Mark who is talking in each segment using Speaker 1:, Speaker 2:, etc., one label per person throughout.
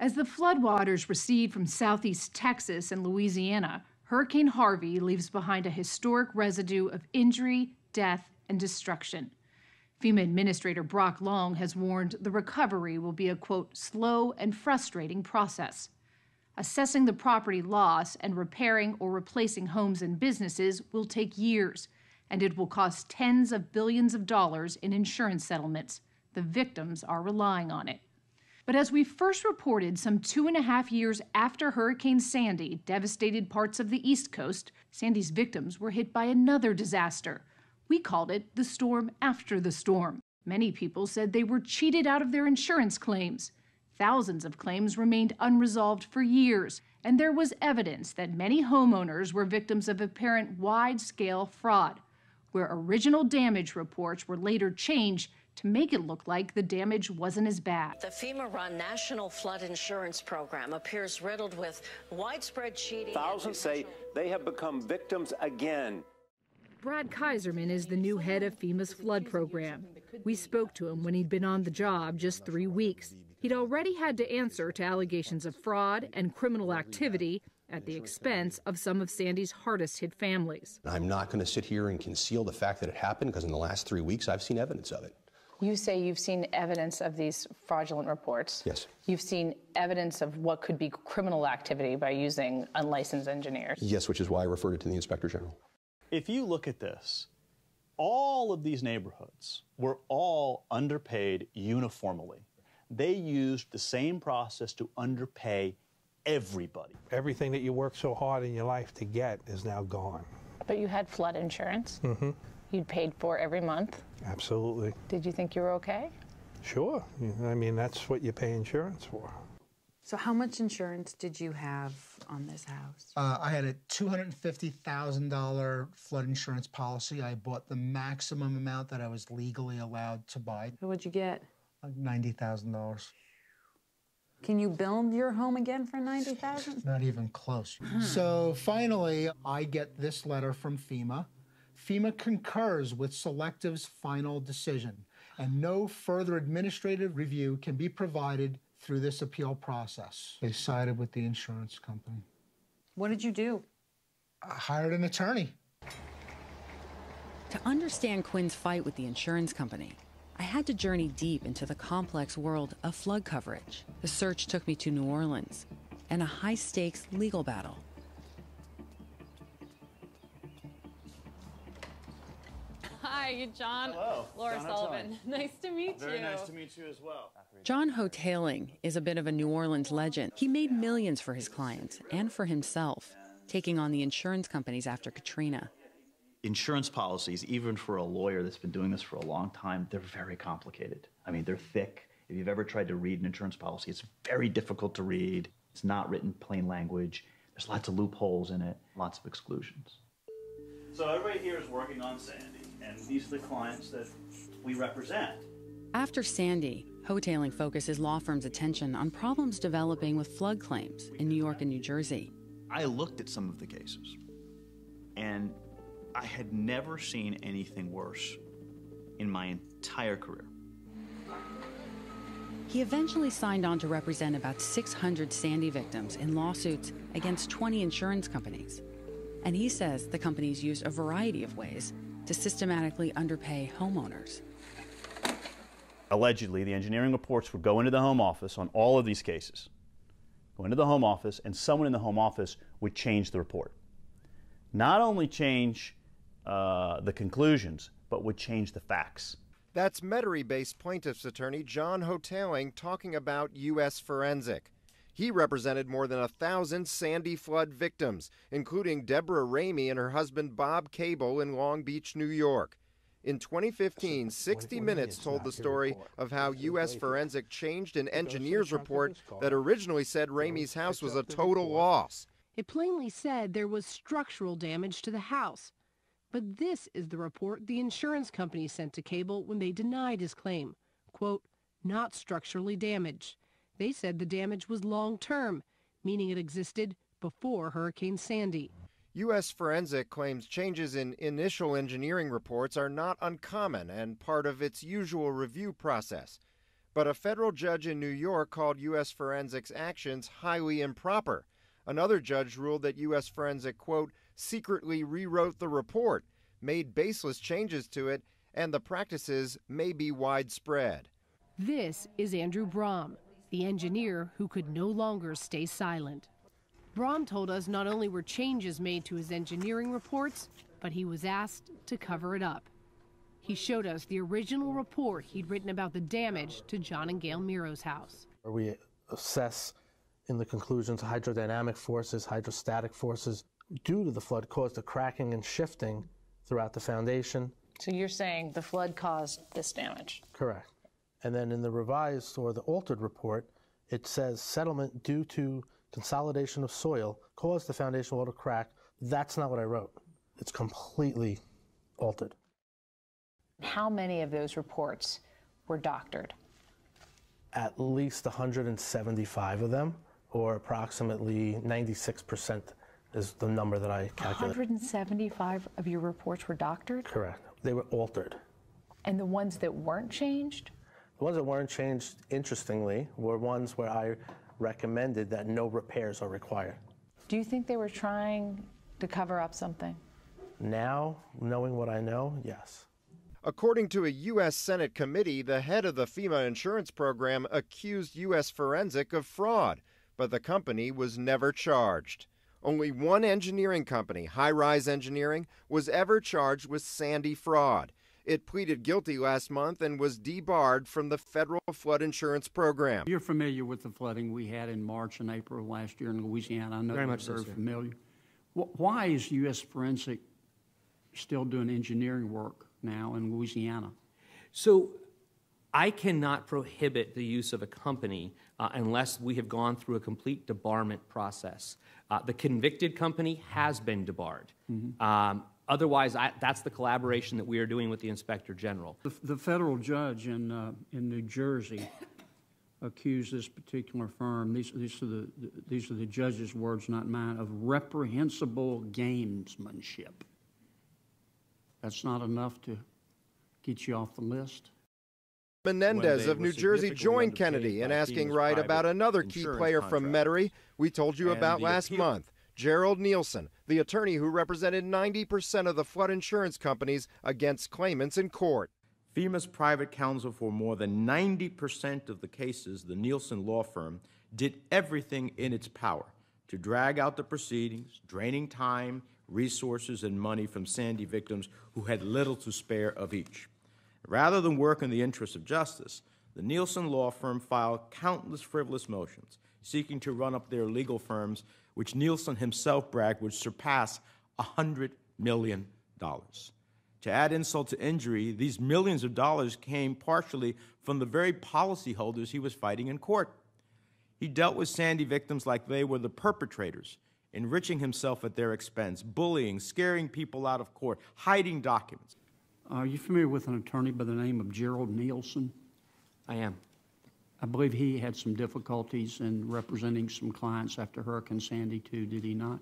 Speaker 1: As the floodwaters recede from southeast Texas and Louisiana, Hurricane Harvey leaves behind a historic residue of injury, death, and destruction. FEMA Administrator Brock Long has warned the recovery will be a quote, slow and frustrating process. Assessing the property loss and repairing or replacing homes and businesses will take years, and it will cost tens of billions of dollars in insurance settlements. The victims are relying on it. But as we first reported some two and a half years after Hurricane Sandy devastated parts of the East Coast, Sandy's victims were hit by another disaster. We called it the storm after the storm. Many people said they were cheated out of their insurance claims. Thousands of claims remained unresolved for years, and there was evidence that many homeowners were victims of apparent wide scale fraud, where original damage reports were later changed to make it look like the damage wasn't as bad.
Speaker 2: The FEMA run National Flood Insurance Program appears riddled with widespread cheating.
Speaker 3: Thousands say they have become victims again.
Speaker 1: Brad Kieserman is the new head of FEMA's flood program. We spoke to him when he'd been on the job just three weeks. He'd already had to answer to allegations of fraud and criminal activity at the expense of some of Sandy's hardest hit families.
Speaker 4: I'm not going to sit here and conceal the fact that it happened because in the last three weeks I've seen evidence of it.
Speaker 5: You say you've seen evidence of these fraudulent reports.
Speaker 4: Yes.
Speaker 5: You've seen evidence of what could be criminal activity by using unlicensed engineers.
Speaker 4: Yes, which is why I referred it to the Inspector General.
Speaker 6: If you look at this, all of these neighborhoods were all underpaid uniformly. They used the same process to underpay everybody.
Speaker 7: Everything that you worked so hard in your life to get is now gone.
Speaker 5: But you had flood insurance.
Speaker 7: Mm-hmm.
Speaker 5: You'd paid for every month.
Speaker 7: Absolutely.
Speaker 5: Did you think you were okay?
Speaker 7: Sure. I mean, that's what you pay insurance for.
Speaker 8: So, how much insurance did you have on this house?
Speaker 9: Uh, I had a $250,000 flood insurance policy. I bought the maximum amount that I was legally allowed to buy.
Speaker 8: What'd you get?
Speaker 9: Like $90,000.
Speaker 8: Can you build your home again for 90000
Speaker 9: Not even close. So finally, I get this letter from FEMA. FEMA concurs with Selective's final decision, and no further administrative review can be provided through this appeal process. They sided with the insurance company.
Speaker 8: What did you do?
Speaker 9: I hired an attorney.
Speaker 10: To understand Quinn's fight with the insurance company, I had to journey deep into the complex world of flood coverage. The search took me to New Orleans and a high stakes legal battle.
Speaker 11: Hi, John.
Speaker 6: Hello.
Speaker 11: Laura
Speaker 6: John, how's it
Speaker 11: Sullivan. Nice to meet
Speaker 6: Very
Speaker 11: you.
Speaker 6: nice to meet you as well.
Speaker 10: John Houghtaling is a bit of a New Orleans legend. He made millions for his clients and for himself, taking on the insurance companies after Katrina.
Speaker 12: Insurance policies, even for a lawyer that's been doing this for a long time, they're very complicated. I mean, they're thick. If you've ever tried to read an insurance policy, it's very difficult to read. It's not written plain language. There's lots of loopholes in it, lots of exclusions. So everybody here is working on Sandy, and these are the clients that we represent.
Speaker 10: After Sandy, Houghtaling focused his law firm's attention on problems developing with flood claims in New York and New Jersey.
Speaker 12: I looked at some of the cases, and I had never seen anything worse in my entire career.
Speaker 10: He eventually signed on to represent about 600 Sandy victims in lawsuits against 20 insurance companies. And he says the companies used a variety of ways to systematically underpay homeowners.
Speaker 12: Allegedly, the engineering reports would go into the home office on all of these cases. Go into the home office, and someone in the home office would change the report. Not only change uh, the conclusions, but would change the facts.
Speaker 13: That's Metairie based plaintiff's attorney John Houghtaling talking about U.S. Forensic. He represented more than a thousand Sandy flood victims, including Deborah Ramey and her husband Bob Cable in Long Beach, New York. In 2015, 60 Minutes told the story of how U.S. Forensic changed an engineer's report that originally said Ramey's house was a total loss.
Speaker 14: It plainly said there was structural damage to the house. But this is the report the insurance company sent to Cable when they denied his claim. Quote, not structurally damaged. They said the damage was long term, meaning it existed before Hurricane Sandy.
Speaker 13: U.S. Forensic claims changes in initial engineering reports are not uncommon and part of its usual review process. But a federal judge in New York called U.S. Forensics' actions highly improper. Another judge ruled that U.S. Forensic, quote, secretly rewrote the report, made baseless changes to it, and the practices may be widespread.
Speaker 14: This is Andrew Braum, the engineer who could no longer stay silent. Braum told us not only were changes made to his engineering reports, but he was asked to cover it up. He showed us the original report he'd written about the damage to John and Gail Miro's house.
Speaker 15: We assess in the conclusions hydrodynamic forces, hydrostatic forces due to the flood caused the cracking and shifting throughout the foundation.
Speaker 5: So you're saying the flood caused this damage?
Speaker 15: Correct. And then in the revised or the altered report, it says settlement due to consolidation of soil caused the foundation wall to crack. That's not what I wrote. It's completely altered.
Speaker 5: How many of those reports were doctored?
Speaker 15: At least 175 of them, or approximately 96% is the number that I calculated.
Speaker 5: 175 of your reports were doctored?
Speaker 15: Correct. They were altered.
Speaker 5: And the ones that weren't changed?
Speaker 15: The ones that weren't changed, interestingly, were ones where I recommended that no repairs are required.
Speaker 5: Do you think they were trying to cover up something?
Speaker 15: Now, knowing what I know, yes.
Speaker 13: According to a U.S. Senate committee, the head of the FEMA insurance program accused U.S. Forensic of fraud, but the company was never charged. Only one engineering company, High Rise Engineering, was ever charged with Sandy fraud. It pleaded guilty last month and was debarred from the federal flood insurance program.
Speaker 16: You're familiar with the flooding we had in March and April last year in Louisiana. I know
Speaker 17: very
Speaker 16: you're
Speaker 17: much
Speaker 16: very
Speaker 17: so,
Speaker 16: familiar. Why is U.S. Forensic still doing engineering work now in Louisiana?
Speaker 17: So I cannot prohibit the use of a company uh, unless we have gone through a complete debarment process. Uh, the convicted company has been debarred. Mm-hmm. Um, otherwise, I, that's the collaboration that we are doing with the inspector general.
Speaker 16: The, the federal judge in, uh, in New Jersey accused this particular firm, these, these, are the, these are the judge's words, not mine, of reprehensible gamesmanship. That's not enough to get you off the list.
Speaker 13: Menendez of New Jersey joined Kennedy in asking Wright about another key player from Metairie we told you about last month, Gerald Nielsen, the attorney who represented 90% of the flood insurance companies against claimants in court.
Speaker 18: FEMA's private counsel for more than 90% of the cases, the Nielsen law firm, did everything in its power to drag out the proceedings, draining time, resources, and money from Sandy victims who had little to spare of each. Rather than work in the interests of justice, the Nielsen law firm filed countless frivolous motions seeking to run up their legal firms, which Nielsen himself bragged would surpass $100 million. To add insult to injury, these millions of dollars came partially from the very policyholders he was fighting in court. He dealt with Sandy victims like they were the perpetrators, enriching himself at their expense, bullying, scaring people out of court, hiding documents.
Speaker 16: Are you familiar with an attorney by the name of Gerald Nielsen?
Speaker 17: I am.
Speaker 16: I believe he had some difficulties in representing some clients after Hurricane Sandy, too, did he not?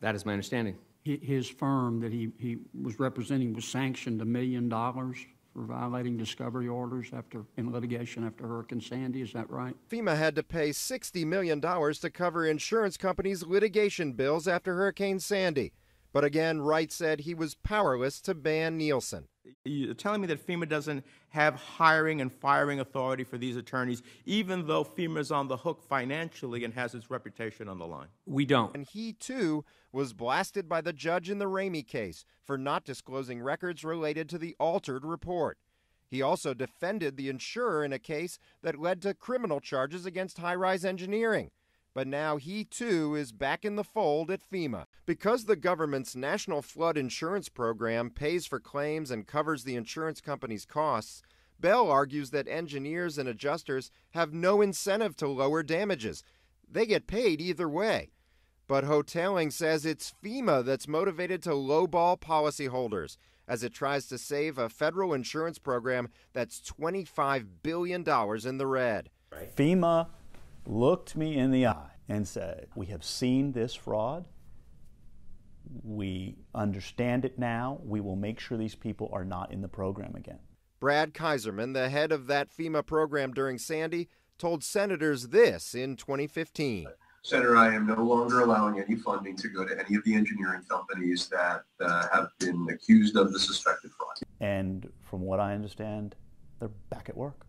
Speaker 17: That is my understanding.
Speaker 16: His firm that he, he was representing was sanctioned a million dollars for violating discovery orders after in litigation after Hurricane Sandy. Is that right?
Speaker 13: FEMA had to pay $60 million to cover insurance companies' litigation bills after Hurricane Sandy. But again, Wright said he was powerless to ban Nielsen.
Speaker 18: You're telling me that FEMA doesn't have hiring and firing authority for these attorneys, even though FEMA is on the hook financially and has its reputation on the line?
Speaker 17: We don't.
Speaker 13: And he, too, was blasted by the judge in the Ramey case for not disclosing records related to the altered report. He also defended the insurer in a case that led to criminal charges against High Rise Engineering but now he too is back in the fold at FEMA. Because the government's National Flood Insurance Program pays for claims and covers the insurance company's costs, Bell argues that engineers and adjusters have no incentive to lower damages. They get paid either way. But Houghtaling says it's FEMA that's motivated to lowball policyholders as it tries to save a federal insurance program that's $25 billion in the red. Right.
Speaker 6: FEMA looked me in the eye and said, We have seen this fraud. We understand it now. We will make sure these people are not in the program again.
Speaker 13: Brad Kieserman, the head of that FEMA program during Sandy, told senators this in 2015.
Speaker 19: Senator, I am no longer allowing any funding to go to any of the engineering companies that uh, have been accused of the suspected fraud.
Speaker 12: And from what I understand, they're back at work.